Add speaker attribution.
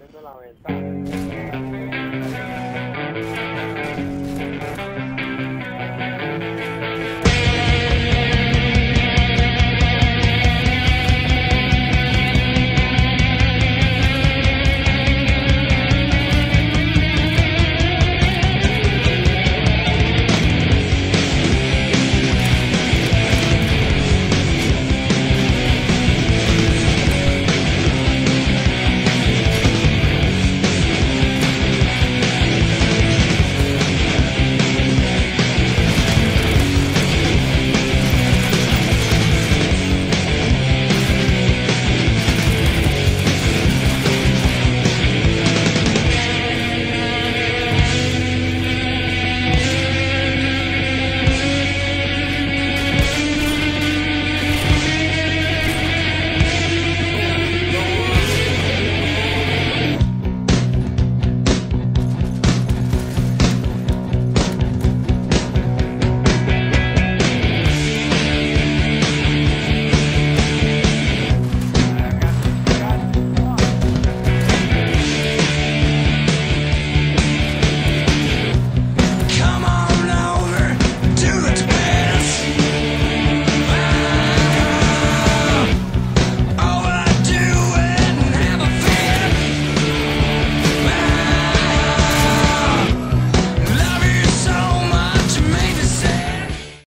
Speaker 1: poniendo la ventana.